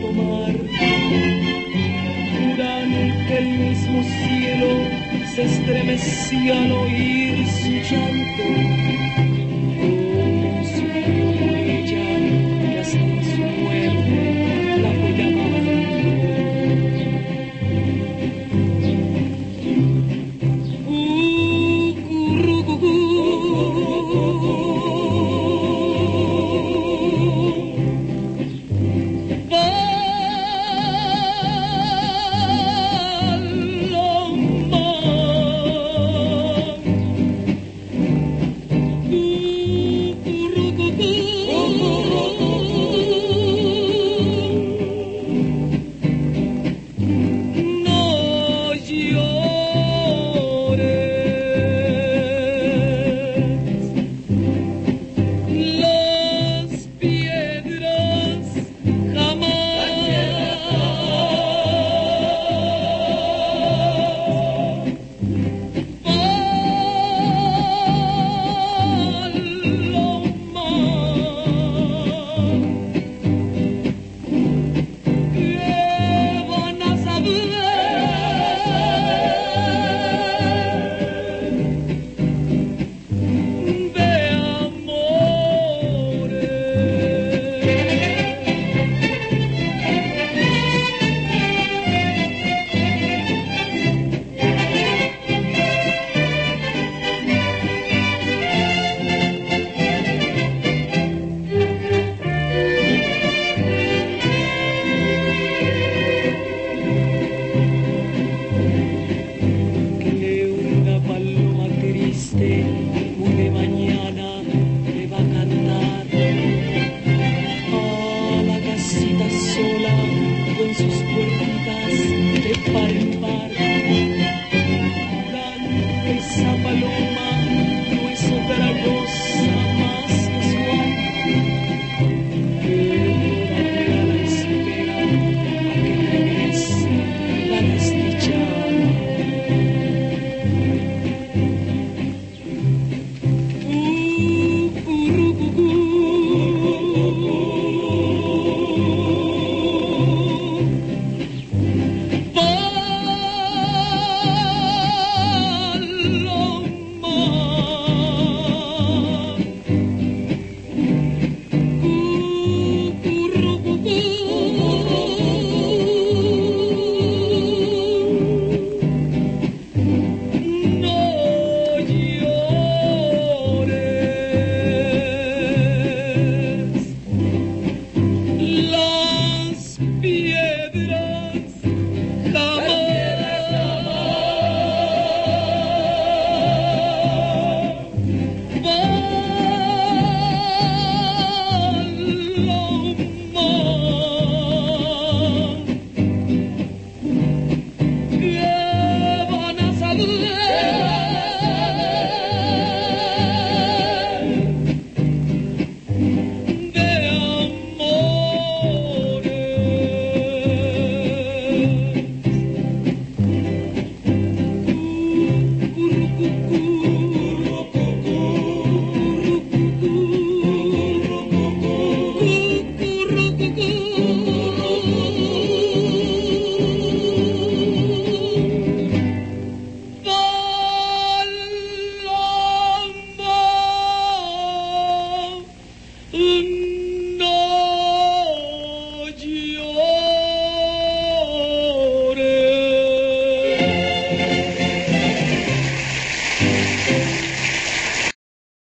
tomar. Que el mismo cielo se estremecía al oír su llanto